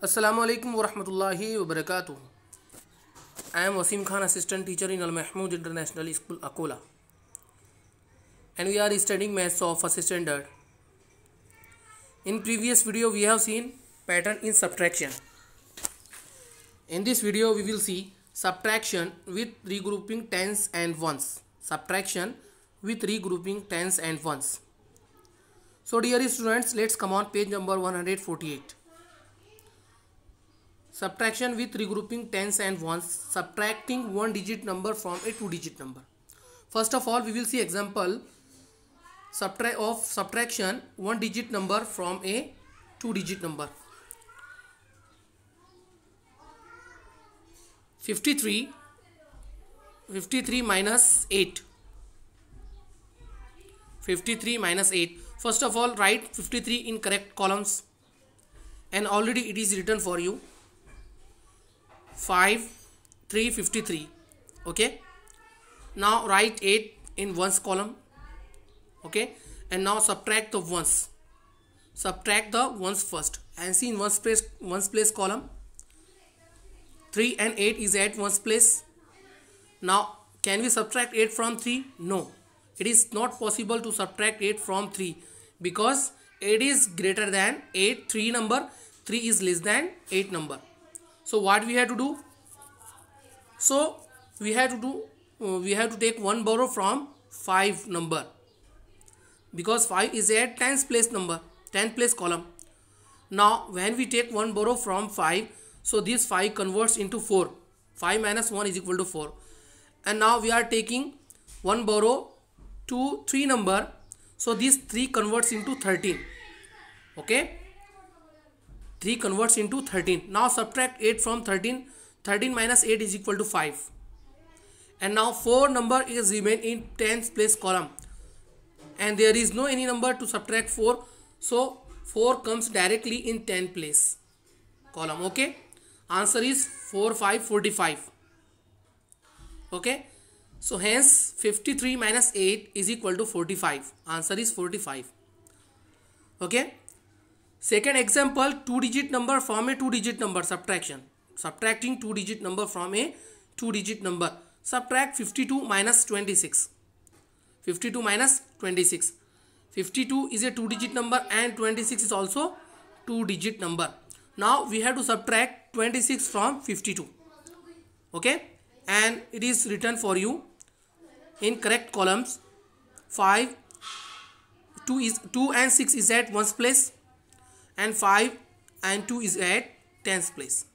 Assalamu alaikum wa rahmatullahi wa barakatuh. I am Wasim Khan, assistant teacher in Al Mahmood International School, Akola. And we are studying maths of first standard. In previous video, we have seen pattern in subtraction. In this video, we will see subtraction with regrouping tens and ones. Subtraction with regrouping tens and ones. So, dear students, let's come on page number 148 subtraction with regrouping tens and ones. Subtracting one digit number from a two digit number. First of all we will see example subtract of subtraction one digit number from a two digit number. 53 53 minus 8 53 minus 8 first of all write 53 in correct columns. And already it is written for you 5 3 53 okay? Now write 8 in ones column okay? And now subtract the ones. Subtract the ones first. And see in ones place ones place column 3 and 8 is at ones place. Now can we subtract 8 from 3 no. It is not possible to subtract 8 from 3 because 8 is greater than 8 3 number 3 is less than 8 number so what we have to do? So we have to do uh, we have to take one borrow from 5 number. Because 5 is a tens place number 10 place column. Now when we take one borrow from 5 so this 5 converts into 4 5 minus 1 is equal to 4 and now we are taking one borrow to 3 number. So this 3 converts into 13 okay 3 converts into 13 now subtract 8 from 13 13 minus 8 is equal to 5 and now 4 number is remain in tens place column. And there is no any number to subtract 4 so 4 comes directly in 10 place column okay? Answer is 4 5 45 okay? So hence 53 minus 8 is equal to 45 answer is 45 okay second example two digit number from a two digit number subtraction. Subtracting two digit number from a two digit number. Subtract 52 minus 26 52 minus 26 52 is a two digit number and 26 is also two digit number. Now we have to subtract 26 from 52 okay? And it is written for you in correct columns. 5 2 is 2 and 6 is at ones place and 5 and 2 is at tens place.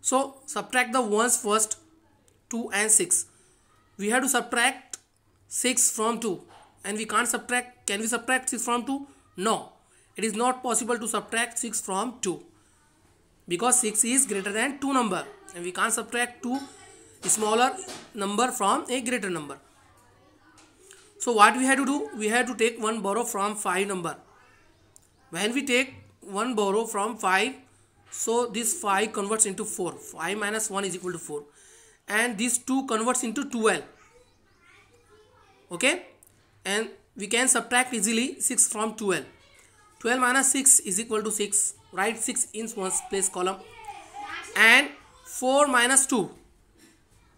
So subtract the ones first 2 and 6 we have to subtract 6 from 2 and we can't subtract can we subtract 6 from 2 no. It is not possible to subtract 6 from 2 because 6 is greater than 2 number. And we can't subtract 2 smaller number from a greater number. So what we have to do? We have to take one borrow from 5 number when we take one borrow from 5 so this 5 converts into 4 5 minus 1 is equal to 4 and this 2 converts into 12 okay? And we can subtract easily 6 from 12 12 minus 6 is equal to 6 write 6 in one place column. And 4 minus 2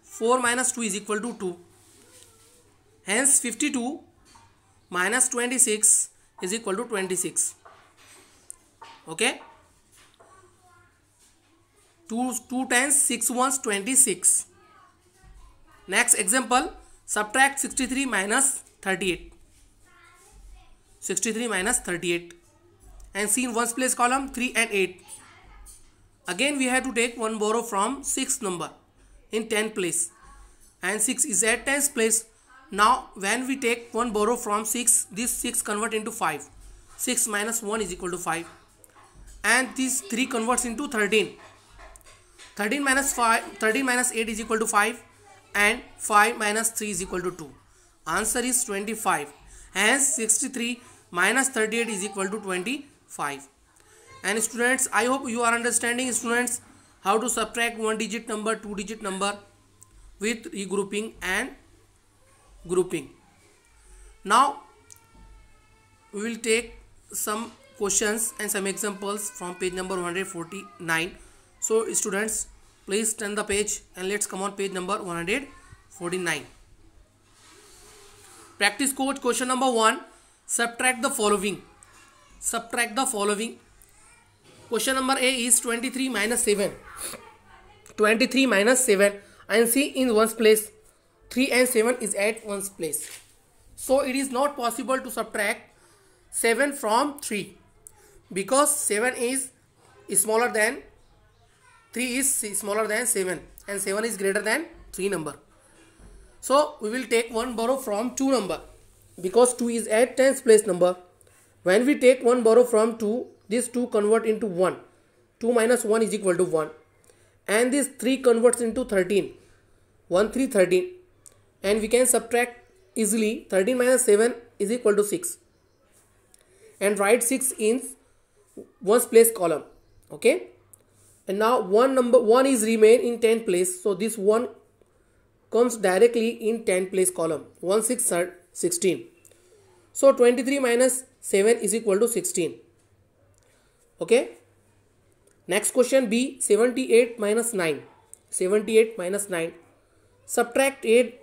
4 minus 2 is equal to 2 hence 52 minus 26 is equal to 26 okay? 2 2 times 6 ones 26 next example subtract 63 minus 38 63 minus 38 and see in ones place column 3 and 8 again we have to take one borrow from 6 number in 10 place. And 6 is at 10th place. Now when we take one borrow from 6 this 6 convert into 5 6 minus 1 is equal to 5 and these 3 converts into 13 13 minus 5 13 minus 8 is equal to 5 and 5 minus 3 is equal to 2 answer is 25 hence 63 minus 38 is equal to 25 and students i hope you are understanding students how to subtract one digit number two digit number with regrouping and grouping. Now we will take some questions and some examples from page number 149 so students please turn the page and let's come on page number 149 practice code question number 1 subtract the following. Subtract the following. Question number a is 23 minus 7 23 minus 7 and see in one's place. 3 and 7 is at one's place. So it is not possible to subtract 7 from 3 because 7 is smaller than 3 is smaller than 7 and 7 is greater than 3 number. So we will take one borrow from 2 number. Because 2 is at tens place number. When we take one borrow from 2 this 2 convert into 1 2 minus 1 is equal to 1 and this 3 converts into 13 1 3 13 and we can subtract easily. 13 minus 7 is equal to 6 and write 6 in ones place column. Okay? And now one number one is remain in 10 place. So this one comes directly in 10 place column. 1 6 16 so 23 minus 7 is equal to 16 okay? Next question b 78 minus 9 78 minus 9 subtract 8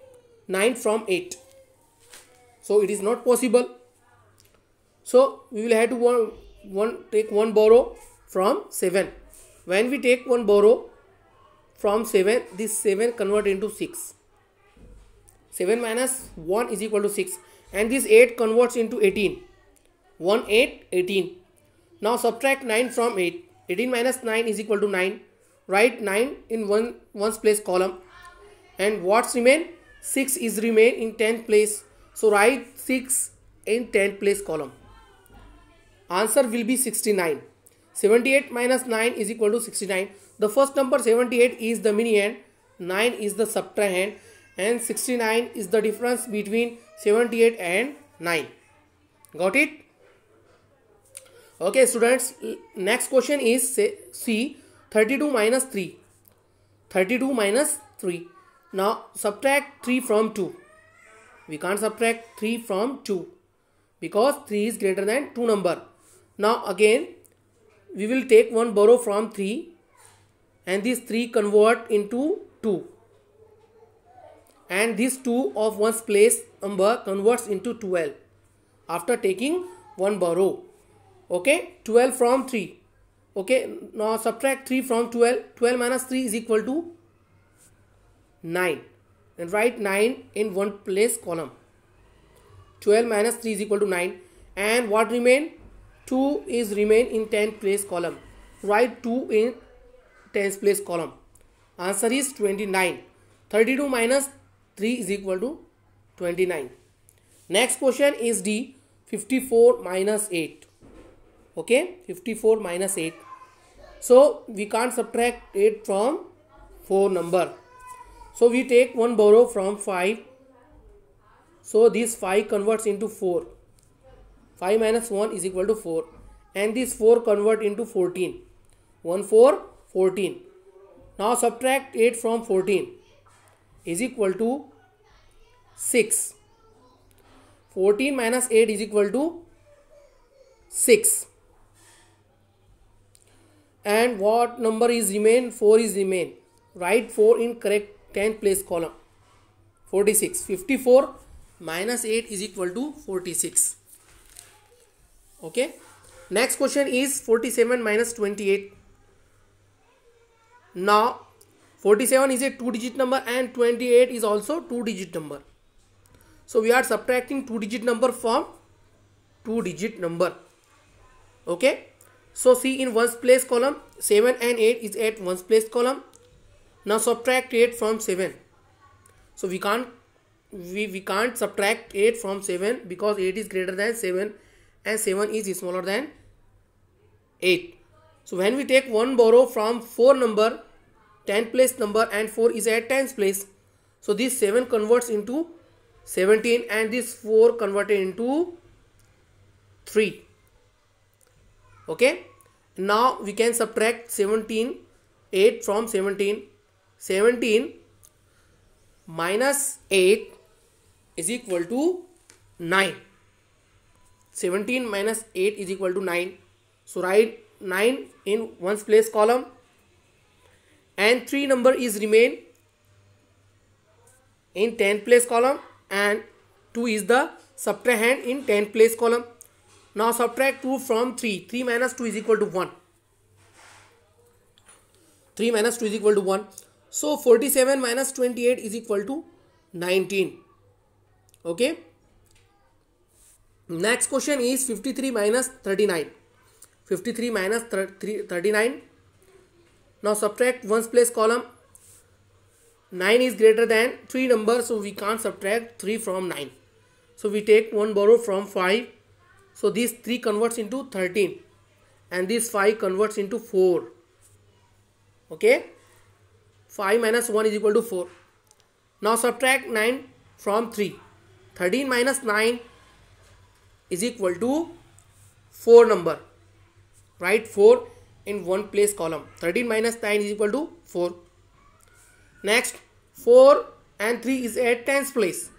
9 from 8 so it is not possible. So we will have to one, take one borrow from 7 when we take one borrow from 7 this 7 convert into 6 7 minus 1 is equal to 6 and this 8 converts into 18 1 8 18 now subtract 9 from 8 18 minus 9 is equal to 9 write 9 in one one's place column. And what's remain? 6 is remain in 10th place. So write 6 in 10th place column answer will be 69 78 minus 9 is equal to 69 the first number 78 is the minuend 9 is the subtrahend and 69 is the difference between 78 and 9 got it? Okay students next question is c 32 minus 3 32 minus 3 now subtract 3 from 2 we can't subtract 3 from 2 because 3 is greater than 2 number now again we will take one borrow from 3 and this 3 convert into 2 and this 2 of one's place number converts into 12 after taking one borrow. Okay? 12 from 3 okay? Now subtract 3 from 12 12 minus 3 is equal to 9 and write 9 in one place column. 12 minus 3 is equal to 9 and what remain 2 is remain in 10th place column. Write 2 in 10th place column. Answer is 29 32 minus 3 is equal to 29 next question is d 54 minus 8 okay 54 minus 8 so we can't subtract 8 from 4 number. So we take one borrow from 5 so this 5 converts into 4 5 minus 1 is equal to 4 and this 4 convert into 14 1 4 14 now subtract 8 from 14 is equal to 6 14 minus 8 is equal to 6 and what number is remain? 4 is remain. Write 4 in correct 10th place column. 46 54 minus 8 is equal to 46 okay? Next question is 47 minus 28 now 47 is a two digit number and 28 is also two digit number. So we are subtracting two digit number from two digit number. Okay? So see in ones place column 7 and 8 is at ones place column. Now subtract 8 from 7 so we can't we, we can't subtract 8 from 7 because 8 is greater than 7 and 7 is smaller than 8. So when we take one borrow from 4 number, 10 place number and 4 is at 10's place. So this 7 converts into 17 and this 4 converted into 3. Okay. Now we can subtract 17, 8 from 17. 17 minus 8 is equal to 9. 17 minus 8 is equal to 9 so write 9 in ones place column. And 3 number is remain in 10 place column. And 2 is the subtrahend in 10 place column. Now subtract 2 from 3 3 minus 2 is equal to 1 3 minus 2 is equal to 1 so 47 minus 28 is equal to 19 okay next question is 53 minus 39 53 minus 39 now subtract ones place column. 9 is greater than 3 numbers so we can't subtract 3 from 9 so we take one borrow from 5 so this 3 converts into 13 and this 5 converts into 4 okay? 5 minus 1 is equal to 4 now subtract 9 from 3 13 minus 9 is equal to 4 number write 4 in one place column. 13 minus 9 is equal to 4 next 4 and 3 is at tens place.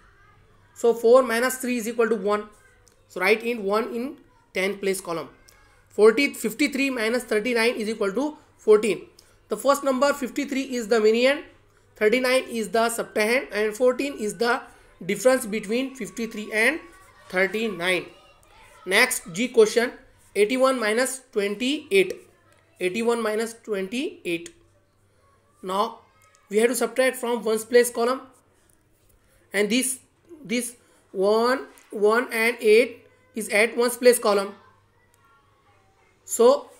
So 4 minus 3 is equal to 1 so write in 1 in 10 place column. 40 53 minus 39 is equal to 14 the first number 53 is the median. 39 is the subtrahend and 14 is the difference between 53 and 39 next g question. 81 minus 28 81 minus 28 now we have to subtract from ones place column. And this this 1 1 and 8 is at ones place column. So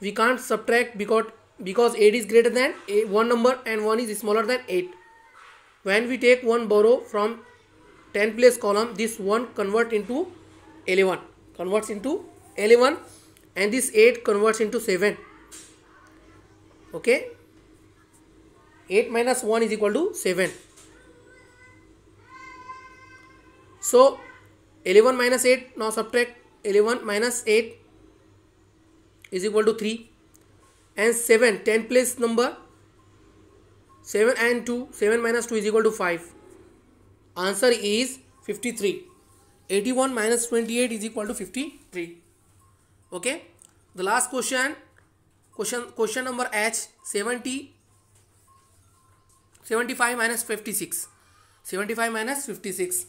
we can't subtract because because 8 is greater than 8, one number and 1 is smaller than 8 when we take one borrow from 10 place column this 1 convert into 11 converts into 11 and this 8 converts into 7 okay? 8 minus 1 is equal to 7 so 11 minus 8 now subtract. 11 minus 8 is equal to 3 and 7 10 place number. 7 and 2 7 minus 2 is equal to 5 answer is 53 81 minus 28 is equal to 53 okay? The last question question question number h 70 75 minus 56 75 minus 56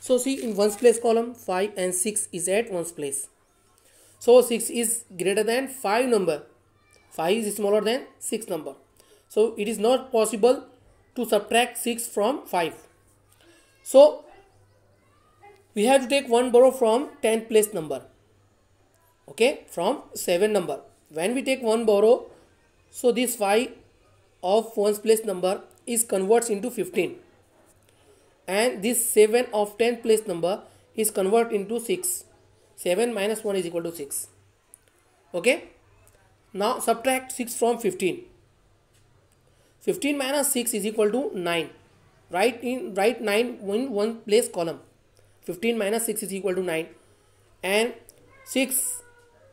so see in ones place column 5 and 6 is at ones place. So 6 is greater than 5 number. 5 is smaller than 6 number. So it is not possible to subtract 6 from 5 so we have to take one borrow from 10 place number. Okay from 7 number. When we take one borrow so this 5 of ones place number is converts into 15 and this 7 of 10 place number is convert into 6 7 minus 1 is equal to 6 okay? Now subtract 6 from 15 15 minus 6 is equal to 9 write in write 9 in one place column 15 minus 6 is equal to 9 and 6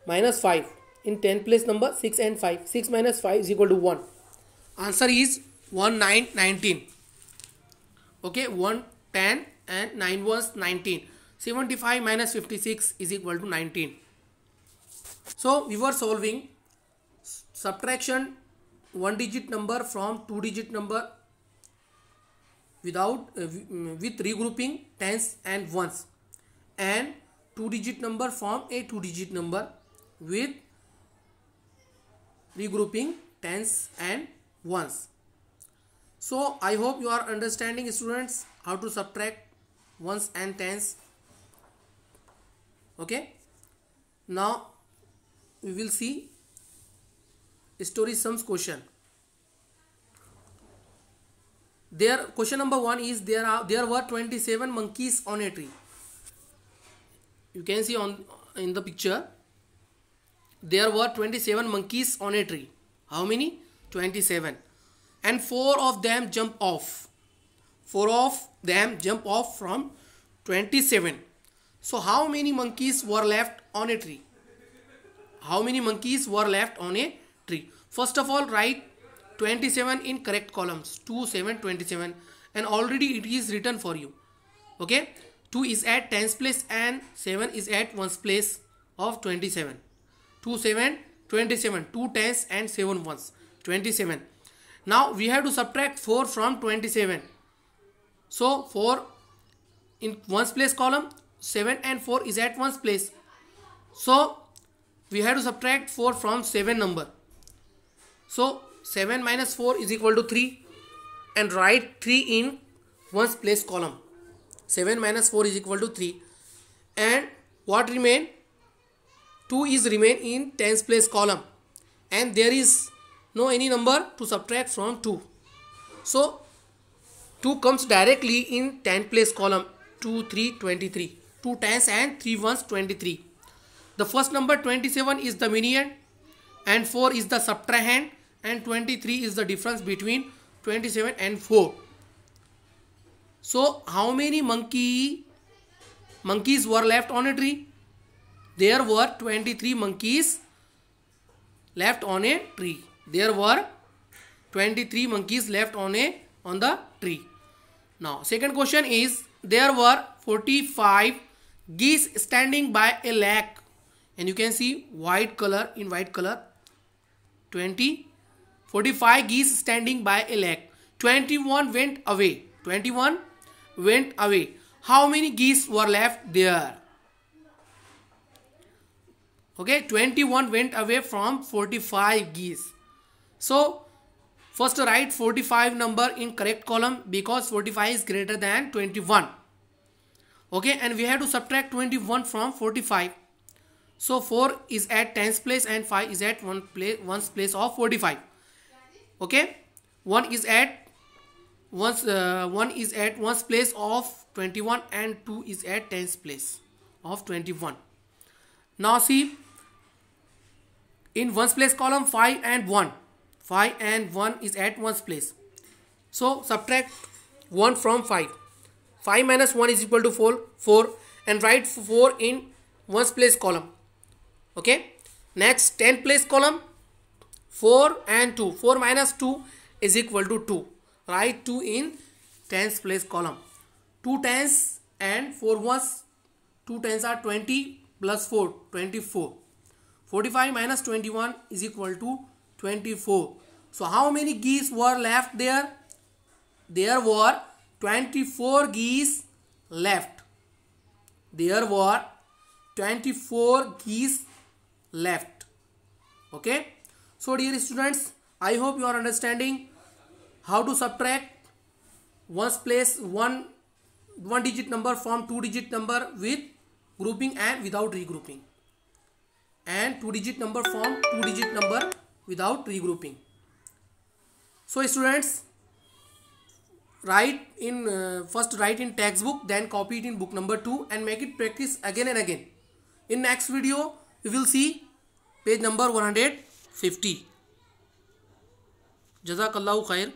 minus 5 in 10 place number 6 and 5 6 minus 5 is equal to 1 answer is 1 9 19 okay 1 10 and 9 was 19 75 minus 56 is equal to 19 so we were solving subtraction one digit number from two digit number without uh, mm, with regrouping tens and ones. And two digit number form a two digit number with regrouping tens and ones. So i hope you are understanding students how to subtract ones and tens. Okay? Now we will see story sums question there question number one is there are there were 27 monkeys on a tree. You can see on in the picture. There were 27 monkeys on a tree. How many? 27 and four of them jump off. Four of them jump off from 27 so how many monkeys were left on a tree? How many monkeys were left on a tree? First of all write 27 in correct columns. 2 7 27 and already it is written for you. Okay? 2 is at tens place and 7 is at ones place of 27 2 7 27 2 tens and 7 ones. 27 now we have to subtract 4 from 27 so 4 in ones place column 7 and 4 is at ones place. So we have to subtract 4 from 7 number. So 7 minus 4 is equal to 3 and write 3 in ones place column. 7 minus 4 is equal to 3 and what remain? 2 is remain in tens place column. And there is no any number to subtract from 2 so 2 comes directly in 10 place column. 2 3 23 2 tens and 3 ones 23 the first number 27 is the median and 4 is the subtrahend and 23 is the difference between 27 and 4 so how many monkey monkeys were left on a tree? There were 23 monkeys left on a tree. There were 23 monkeys left on a on the tree. Now second question is there were 45 geese standing by a lake. And you can see white color in white color 20 45 geese standing by a lake. 21 went away. 21 went away. How many geese were left there? Okay 21 went away from 45 geese. So first write 45 number in correct column because 45 is greater than 21 okay and we have to subtract 21 from 45 so 4 is at tens place and 5 is at one place one's place of 45 okay? 1 is at once uh, 1 is at one's place of 21 and 2 is at tens place of 21 now see in one's place column 5 and 1 5 and 1 is at one's place. So subtract 1 from 5 5 minus 1 is equal to 4 4 and write 4 in one's place column. Okay? Next 10 place column 4 and 2 4 minus 2 is equal to 2 write 2 in tens place column 2 tens and 4 ones 2 tens are 20 plus 4 24 45 minus 21 is equal to 24. So how many geese were left there? There were 24 geese left. There were 24 geese left. Okay. So dear students, I hope you are understanding how to subtract one's place one one digit number from two digit number with grouping and without regrouping. And two digit number from two digit number without regrouping. So students write in uh, first write in textbook then copy it in book number 2 and make it practice again and again. In next video we will see page number fifty जजाकल्ला खैर।